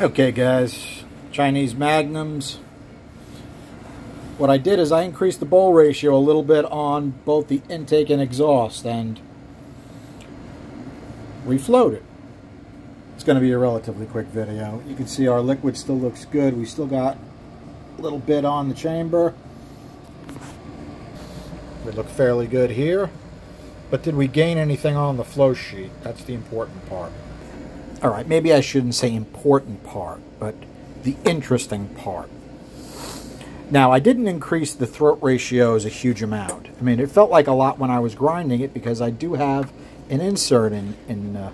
Okay guys, Chinese Magnums. What I did is I increased the bowl ratio a little bit on both the intake and exhaust and reflowed it. It's going to be a relatively quick video. You can see our liquid still looks good. We still got a little bit on the chamber. We look fairly good here. But did we gain anything on the flow sheet? That's the important part all right, maybe I shouldn't say important part, but the interesting part. Now, I didn't increase the throat ratios a huge amount. I mean, it felt like a lot when I was grinding it because I do have an insert in. in uh,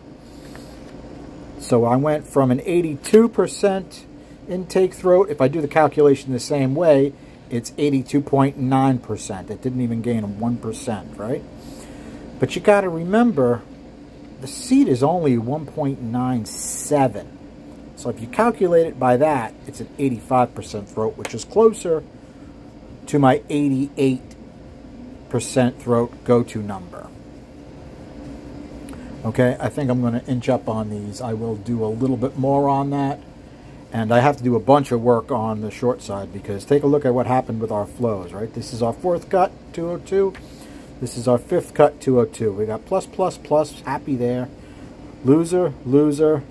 so I went from an 82% intake throat. If I do the calculation the same way, it's 82.9%. It didn't even gain 1%, right? But you got to remember the seat is only 1.97. So if you calculate it by that, it's an 85% throat, which is closer to my 88% throat go-to number. Okay, I think I'm going to inch up on these. I will do a little bit more on that. And I have to do a bunch of work on the short side because take a look at what happened with our flows, right? This is our fourth cut, 202. This is our fifth cut 202. We got plus, plus, plus, happy there. Loser, loser,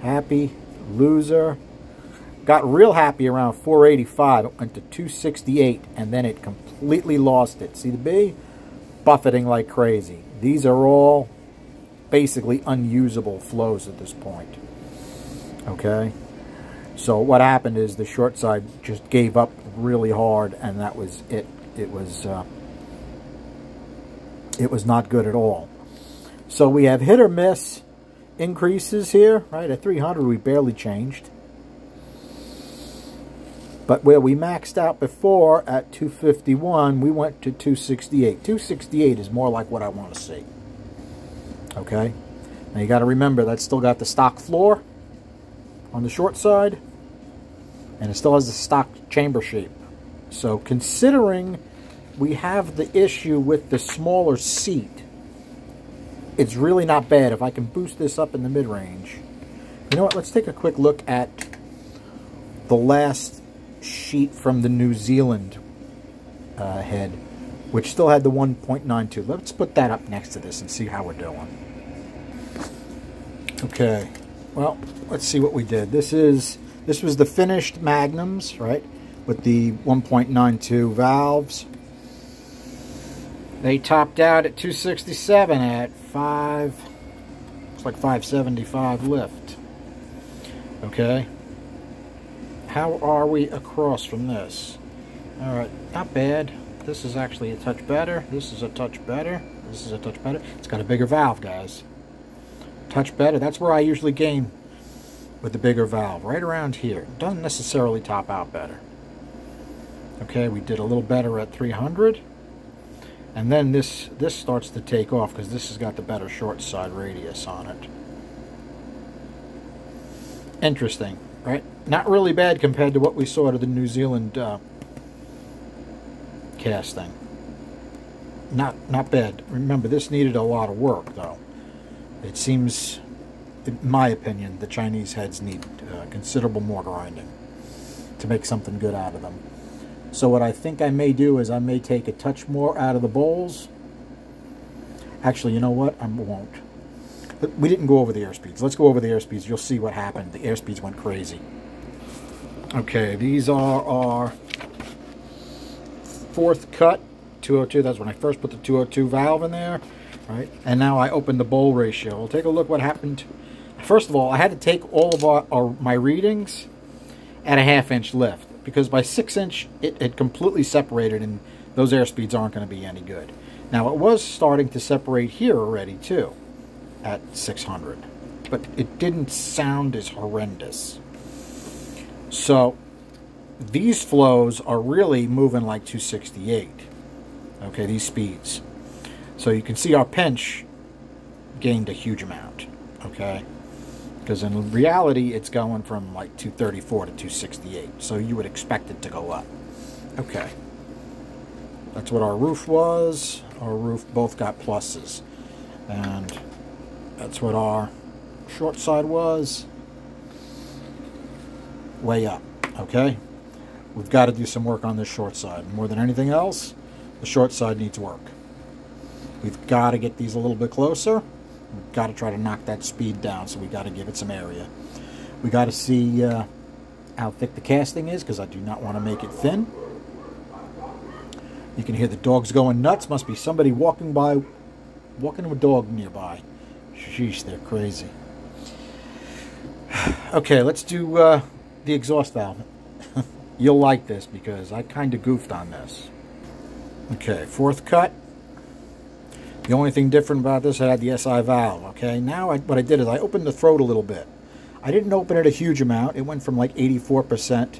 happy, loser. Got real happy around 485. It went to 268, and then it completely lost it. See the B? Buffeting like crazy. These are all basically unusable flows at this point. Okay? So what happened is the short side just gave up really hard, and that was it. It was... Uh, it was not good at all. So we have hit or miss increases here, right? At 300, we barely changed. But where we maxed out before at 251, we went to 268. 268 is more like what I want to see. Okay? Now you got to remember, that's still got the stock floor on the short side. And it still has the stock chamber shape. So considering we have the issue with the smaller seat. It's really not bad if I can boost this up in the mid-range. You know what, let's take a quick look at the last sheet from the New Zealand uh, head, which still had the 1.92. Let's put that up next to this and see how we're doing. Okay, well, let's see what we did. This is this was the finished Magnums, right, with the 1.92 valves. They topped out at 267 at 5, it's like 575 lift. Okay. How are we across from this? All right, not bad. This is actually a touch better. This is a touch better. This is a touch better. It's got a bigger valve, guys. Touch better. That's where I usually gain with the bigger valve, right around here. Doesn't necessarily top out better. Okay, we did a little better at 300. And then this, this starts to take off because this has got the better short side radius on it. Interesting, right? Not really bad compared to what we saw to the New Zealand uh, casting. Not, not bad. Remember, this needed a lot of work, though. It seems, in my opinion, the Chinese heads need uh, considerable more grinding to make something good out of them. So what I think I may do is I may take a touch more out of the bowls. Actually, you know what? I won't. We didn't go over the airspeeds. Let's go over the airspeeds. You'll see what happened. The airspeeds went crazy. Okay, these are our fourth cut 202. That's when I first put the 202 valve in there. Right, and now I open the bowl ratio. We'll take a look what happened. First of all, I had to take all of our, our my readings at a half inch lift because by 6 inch it had completely separated and those airspeeds aren't going to be any good. Now it was starting to separate here already too at 600 but it didn't sound as horrendous. So these flows are really moving like 268. Okay, these speeds. So you can see our pinch gained a huge amount. Okay. Because in reality, it's going from like 234 to 268. So you would expect it to go up. Okay. That's what our roof was. Our roof both got pluses. And that's what our short side was. way up, okay? We've got to do some work on this short side. More than anything else, the short side needs work. We've got to get these a little bit closer. We've got to try to knock that speed down, so we got to give it some area. We got to see uh, how thick the casting is, because I do not want to make it thin. You can hear the dogs going nuts. Must be somebody walking by, walking with a dog nearby. Sheesh, they're crazy. Okay, let's do uh, the exhaust valve. You'll like this because I kind of goofed on this. Okay, fourth cut. The only thing different about this, I had the SI valve, okay? Now I, what I did is I opened the throat a little bit. I didn't open it a huge amount. It went from like 84%.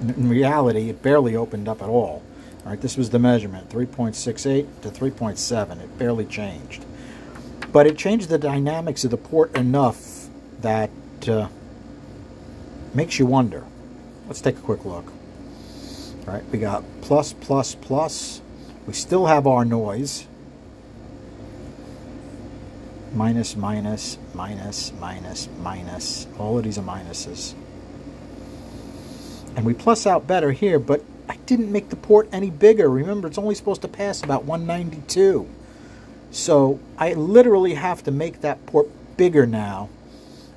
In reality, it barely opened up at all. All right, this was the measurement, 3.68 to 3.7. It barely changed. But it changed the dynamics of the port enough that uh, makes you wonder. Let's take a quick look. All right, we got plus, plus, plus. We still have our noise minus, minus, minus, minus, minus. All of these are minuses. And we plus out better here, but I didn't make the port any bigger. Remember, it's only supposed to pass about 192. So I literally have to make that port bigger now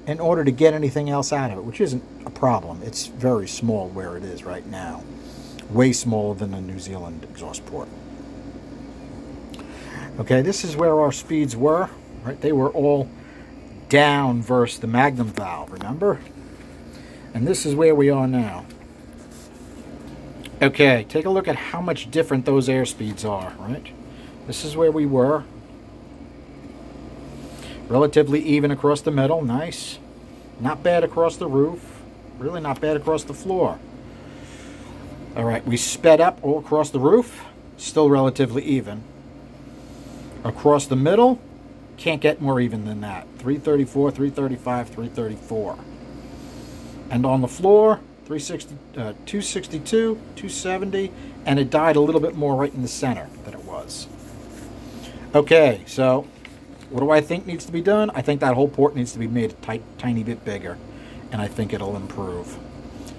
in order to get anything else out of it, which isn't a problem. It's very small where it is right now. Way smaller than the New Zealand exhaust port. Okay, this is where our speeds were. Right, they were all down versus the Magnum valve, remember? And this is where we are now. Okay, take a look at how much different those air speeds are, right? This is where we were. Relatively even across the middle, nice. Not bad across the roof. Really not bad across the floor. All right, we sped up all across the roof. Still relatively even. Across the middle, can't get more even than that. 334, 335, 334. And on the floor, 360, uh, 262, 270, and it died a little bit more right in the center than it was. Okay, so what do I think needs to be done? I think that whole port needs to be made a tight, tiny bit bigger, and I think it'll improve.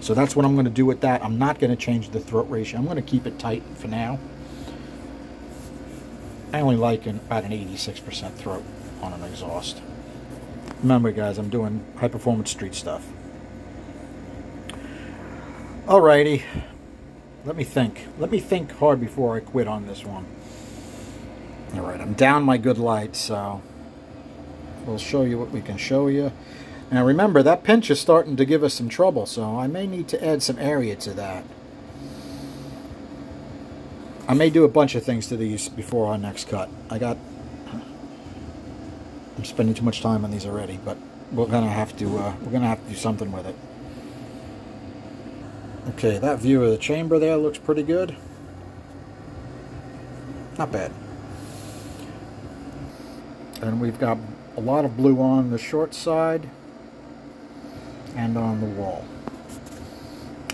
So that's what I'm going to do with that. I'm not going to change the throat ratio. I'm going to keep it tight for now. I only like an, about an 86% throat on an exhaust. Remember guys, I'm doing high performance street stuff. Alrighty, let me think. Let me think hard before I quit on this one. Alright, I'm down my good light, so we'll show you what we can show you. Now remember, that pinch is starting to give us some trouble, so I may need to add some area to that. I may do a bunch of things to these before our next cut. I got... I'm spending too much time on these already, but we're gonna have to uh, we're gonna have to do something with it. Okay, that view of the chamber there looks pretty good. Not bad. And we've got a lot of blue on the short side and on the wall.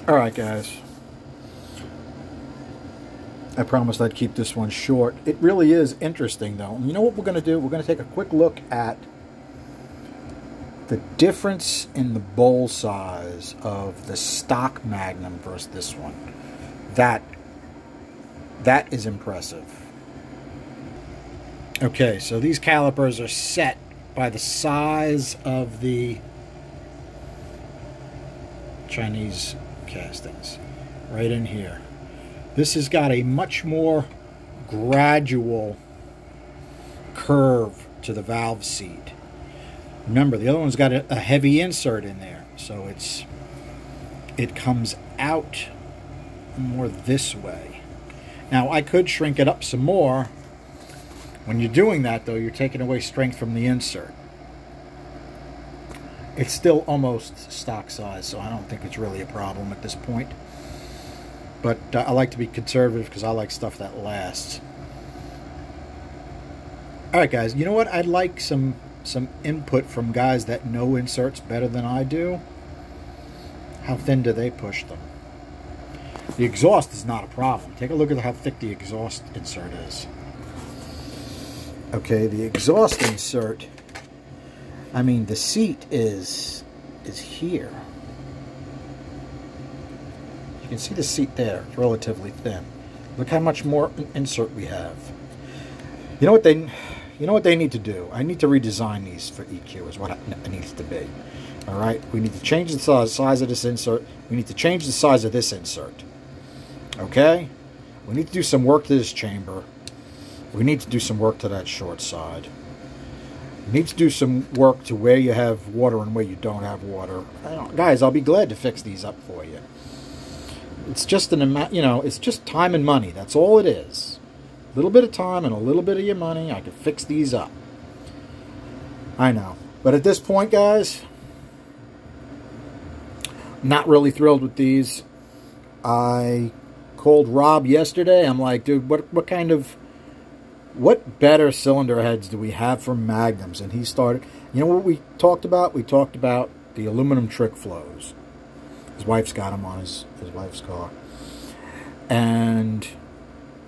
Alright guys, I promised I'd keep this one short. It really is interesting, though. You know what we're going to do? We're going to take a quick look at the difference in the bowl size of the stock Magnum versus this one. That that is impressive. Okay, so these calipers are set by the size of the Chinese castings right in here. This has got a much more gradual curve to the valve seat. Remember, the other one's got a, a heavy insert in there, so it's it comes out more this way. Now, I could shrink it up some more. When you're doing that, though, you're taking away strength from the insert. It's still almost stock size, so I don't think it's really a problem at this point. But uh, I like to be conservative because I like stuff that lasts. All right, guys. You know what? I'd like some some input from guys that know inserts better than I do. How thin do they push them? The exhaust is not a problem. Take a look at how thick the exhaust insert is. Okay, the exhaust insert, I mean, the seat is is here. You can see the seat there. It's relatively thin. Look how much more insert we have. You know what they, you know what they need to do? I need to redesign these for EQ. Is what it needs to be. All right. We need to change the size, size of this insert. We need to change the size of this insert. Okay. We need to do some work to this chamber. We need to do some work to that short side. Need to do some work to where you have water and where you don't have water. guys, I'll be glad to fix these up for you. It's just an amount, you know, it's just time and money. That's all it is. A little bit of time and a little bit of your money. I can fix these up. I know. But at this point, guys, not really thrilled with these. I called Rob yesterday. I'm like, dude, what what kind of what better cylinder heads do we have for Magnums? And he started, you know what we talked about? We talked about the aluminum Trick Flows. His wife's got him on his, his wife's car. And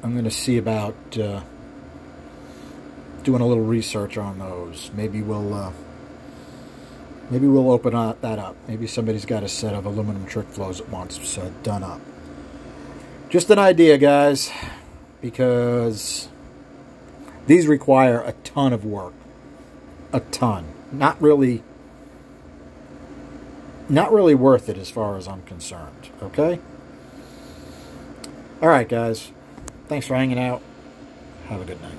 I'm going to see about uh, doing a little research on those. Maybe we'll uh, maybe we'll open up, that up. Maybe somebody's got a set of aluminum Trick Flows that wants uh, done up. Just an idea, guys, because these require a ton of work. A ton. Not really not really worth it as far as I'm concerned. Okay? Alright, guys. Thanks for hanging out. Have a good night.